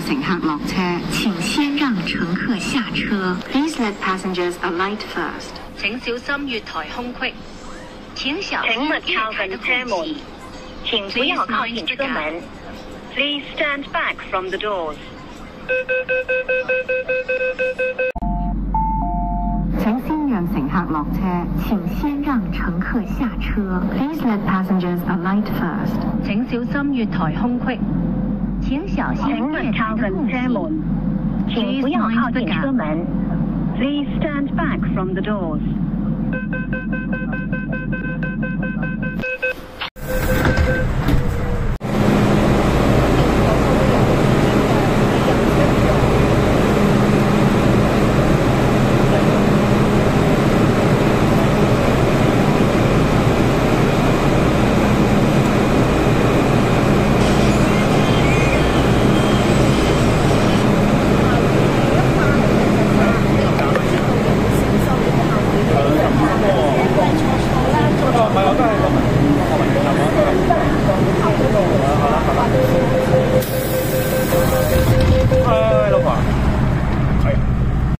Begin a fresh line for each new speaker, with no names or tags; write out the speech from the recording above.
乘客车，请先让乘客下车。Please let passengers alight first.
请小心月台空隙。请小心
月台的空隙。请不要靠近车门。Please stand back from the doors.
请先让乘客下车。Please let passengers alight first.
请小心月台空隙。请小心
越
的空隙，
请不要靠近车门。
买个袋子。